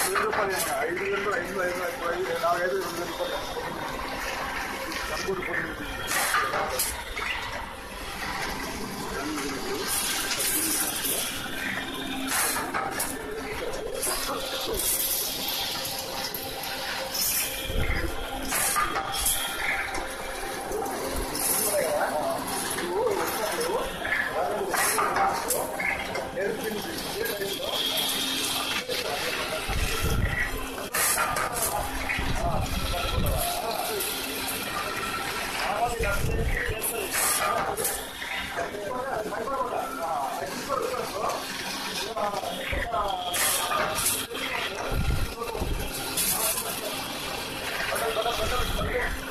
ಐದು ರೂಪಾಯಿ ಐದು ಗಂಟು ಐದು ಐದು ಐದು ನಾಲ್ಕೈದು ಎರಡು ರೂಪಾಯಿ ನಮ್ಗೂ ರೂಪಾಯಿ Yeah.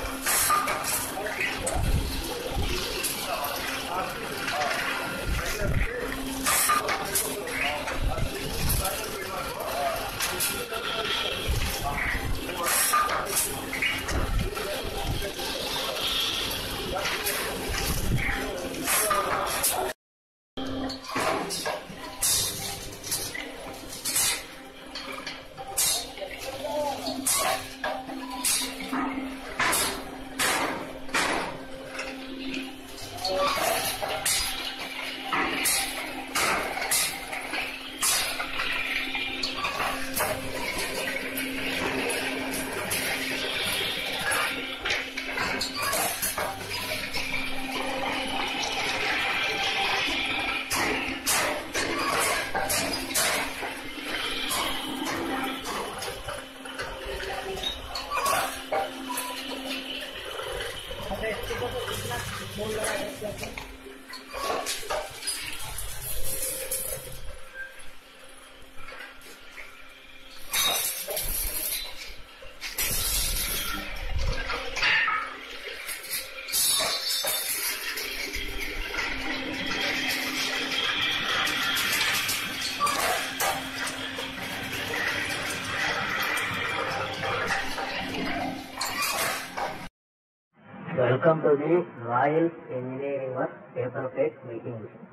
Welcome to the Royal Engineering Work paper plate making machine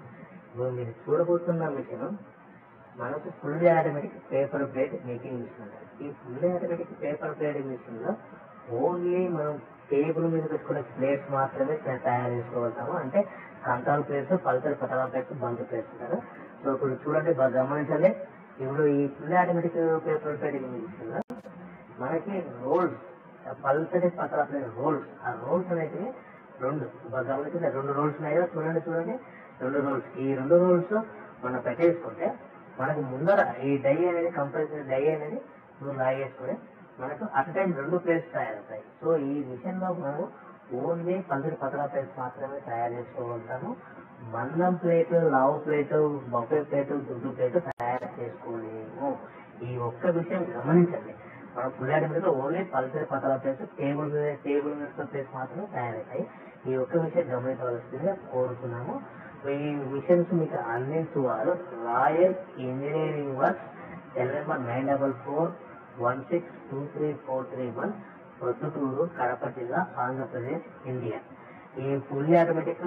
ఇప్పుడు మీరు చూడబోతున్న మిషన్ మనకు full automatic paper plate making machine అంటారు ఈ ఫుల్ ఆటోమేటిక్ పేపర్ ప్లేట్ మిషన్లో ఓన్లీ మనం టేబుల్ మీద పెట్టుకునే ప్లేట్స్ మాత్రమే తయారు చేసుకోగలుగుతాము. అంటే కంట్రోల్ ప్లేట్స్ పల్సర్ పటాల ప్లేట్స్ బంద్ ప్లేట్స్ కదా. సో ఇప్పుడు చూడండి బాగా గమనించాలి. ఇప్పుడు ఈ ఫుల్ ఆటోమేటిక్ పేపర్ ప్లేట్ మిషన్లో మనకి రోల్స్ పల్సటి పక్కన రోల్స్. ఆ రోల్స్ అనేవి రెండు. గమనించిన రెండు రోల్స్ ఉన్నాయి కదా చూడండి చూడండి. రెండు రోల్స్. ఈ రెండు రోల్స్ మనం పెట్టేసుకుంటే మనకు ముందర ఈ డై అనేది కంపల్సరీ డై అనేది నువ్వు లాగేసుకుని మనకు అట్ టైం రెండు ప్లేట్స్ తయారవుతాయి. సో ఈ మిషన్లో మనము ఓన్లీ పల్సటి పక్కన ప్లేట్స్ మాత్రమే తయారు చేసుకోగలుగుతాము. మందం ప్లేట్ లావు ప్లేట్ బొఫే ప్లేట్ దుడ్డు ప్లేట్ తయారు చేసుకోలేము. ఈ ఒక్క విషయం గమనించండి. మనం మీద ఓన్లీ పల్సరి పతల ప్లేస్ టేబుల్ మీద టేబుల్ మీద ప్లేస్ మాత్రమే తయారవుతాయి. ఈ ఒక్క విషయం గమనించవలసిందిగా కోరుతున్నాము. ఈ మిషన్స్ మీకు అందించువారు royal engineering works cell number nine double four one six two three four three one Proddatur Kadapa జిల్లా ఆంధ్రప్రదేశ్ ఇండియా. ఈ ఫుల్లీ ఆటోమేటిక్